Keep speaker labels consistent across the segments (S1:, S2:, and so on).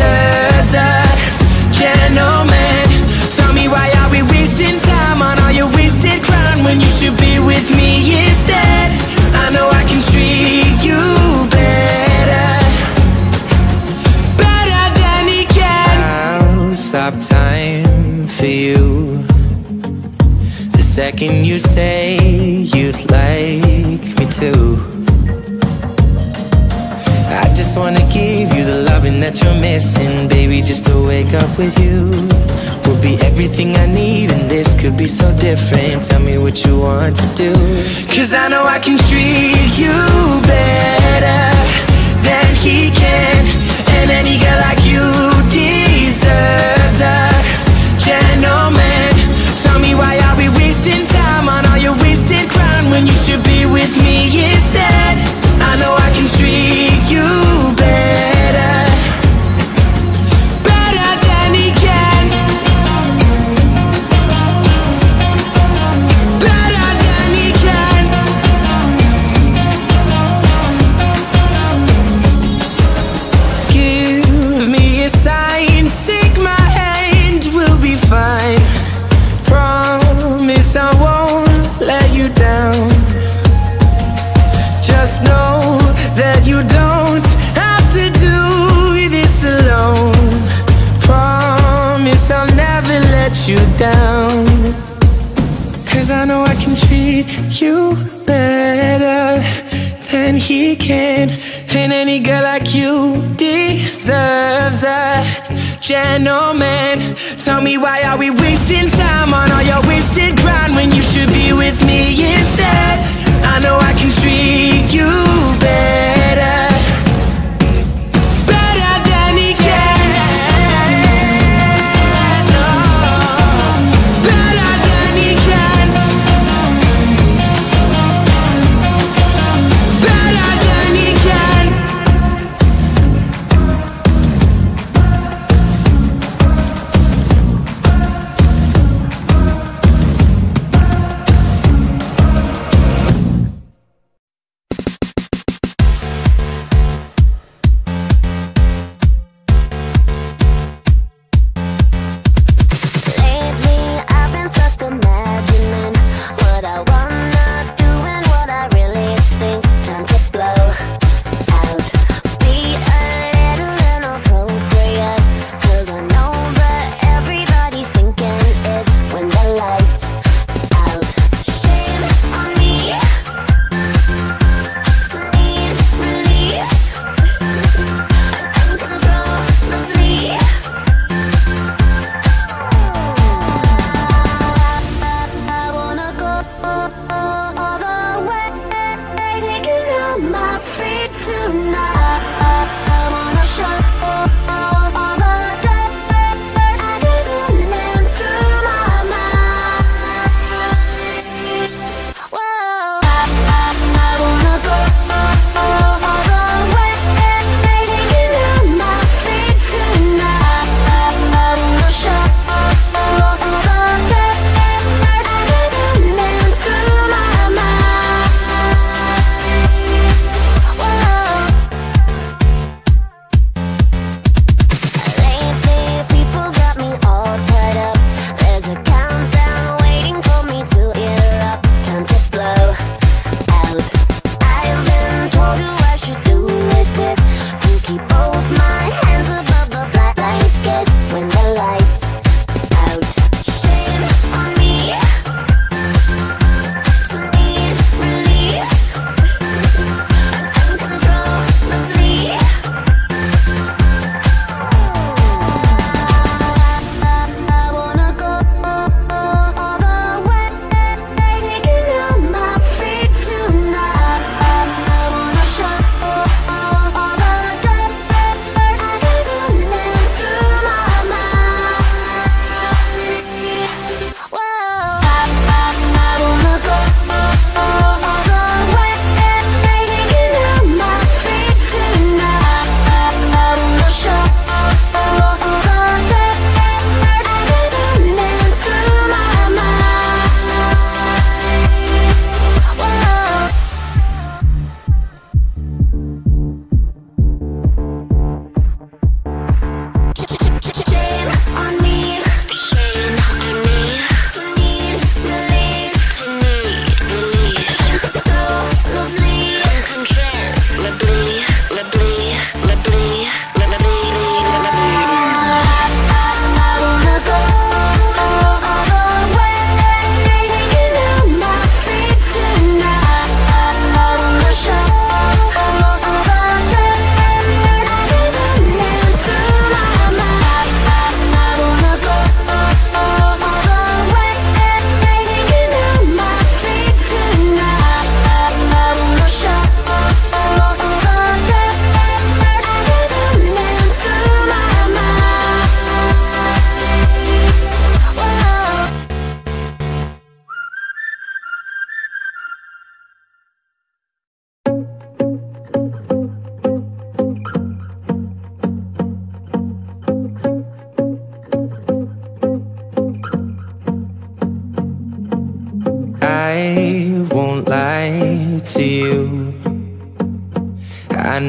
S1: deserves a gentleman. Tell me why are we wasting time on all your wasted crown when you should be with me instead? I know I can treat you better, better than he can. I'll stop time for you. The second you say wake up with you will be everything I need, and this could be so different. Tell me what you want to do. Cause I know I can treat you better than he can, and any girl like you deserves he can. And any girl like you deserves a gentleman. Tell me why are we wasting time on all your wasted grind when you should be with me instead? I know I can treat you.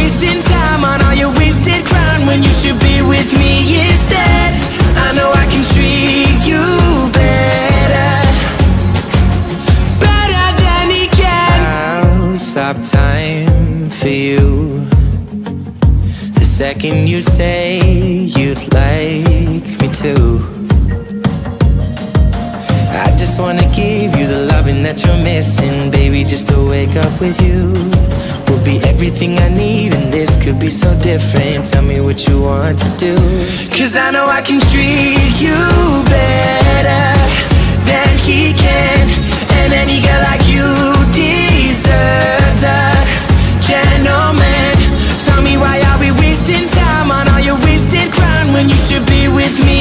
S1: wasting time on all your wasted crown when you should be with me instead. I know I can treat you better, better than he can. I'll stop time for you. The second you say you'd like me to. I just wanna give you the loving that you're missing, baby. Just to wake up with you will be everything I need, and this could be so different. Tell me what you want to do. Cause I know I can treat you better than he can, and any girl like you deserves a gentleman. Tell me why are we wasting time on all your wasted crown when you should be with me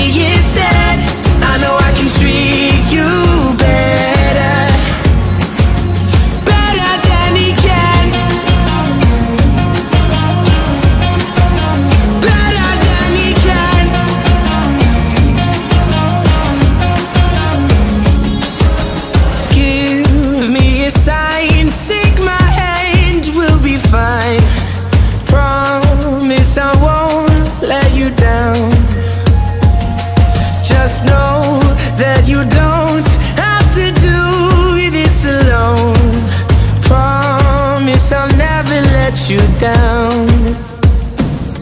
S1: know that you don't have to do this alone. Promise I'll never let you down.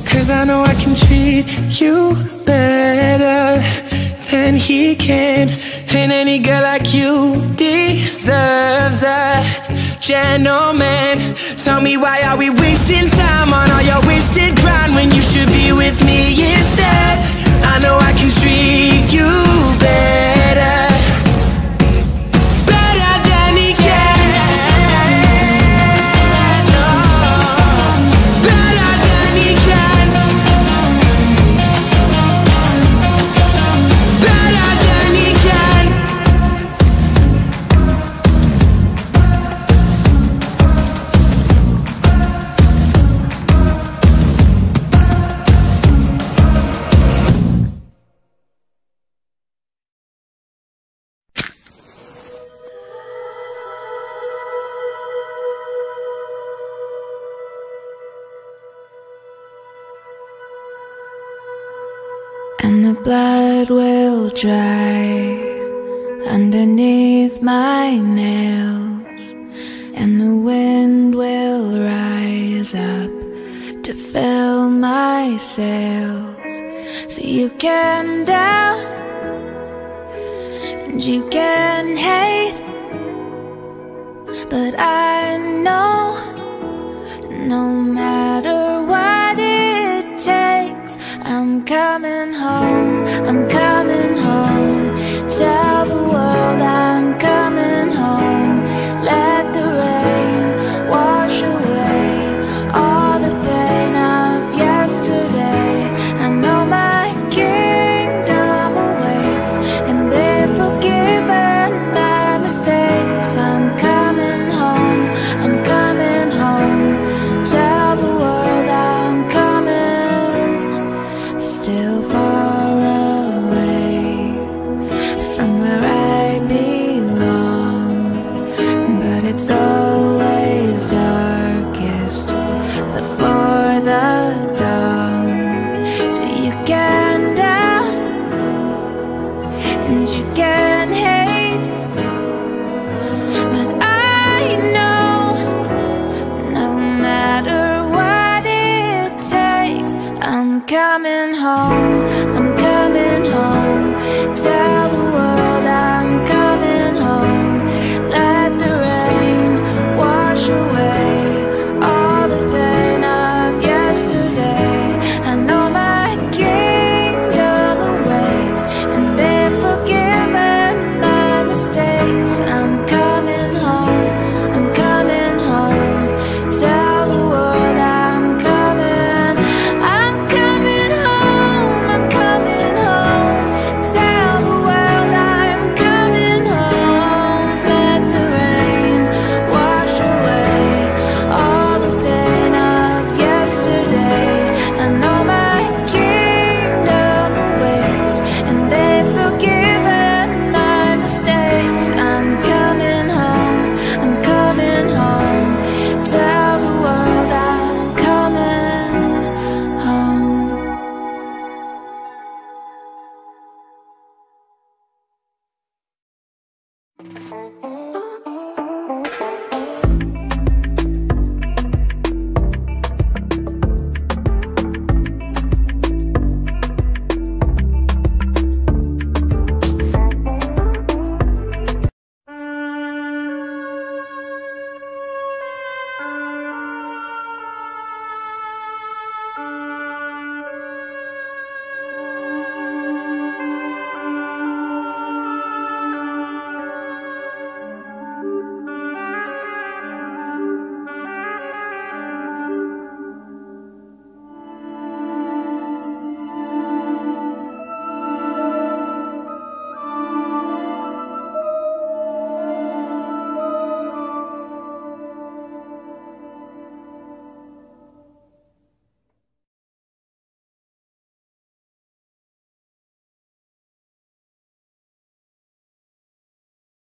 S1: Cause I know I can treat you better than he can. And any girl like you deserves a gentleman. Tell me why are we wasting time on all your wasted grind when you should be with me instead? I know I can treat you
S2: blood will dry underneath my nails, and the wind will rise up to fill my sails. So you can doubt and you can hate, but I know no matter what it takes, I'm coming home. I'm coming home. Tell the world I'm coming home. I'm coming home. Tell the